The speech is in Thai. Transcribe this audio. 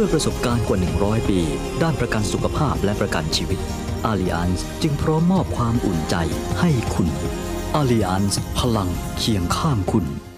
ด้วยประสบการณ์กว่า 100 ปี ด้านประกันสุขภาพและประกันชีวิต a l l i a n z จึงพร้อมมอบความอุ่นใจให้คุณ a l l i a n z พลังเคียงข้างคุณ